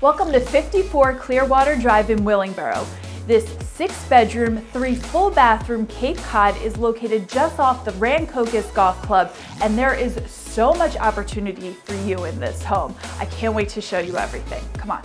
Welcome to 54 Clearwater Drive in Willingboro. This six bedroom, three full bathroom Cape Cod is located just off the Rancocas Golf Club and there is so much opportunity for you in this home. I can't wait to show you everything. Come on.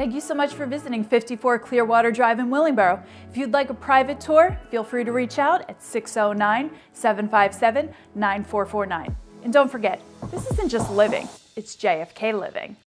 Thank you so much for visiting 54 Clearwater Drive in Willingboro. If you'd like a private tour, feel free to reach out at 609 757 9449. And don't forget, this isn't just living, it's JFK living.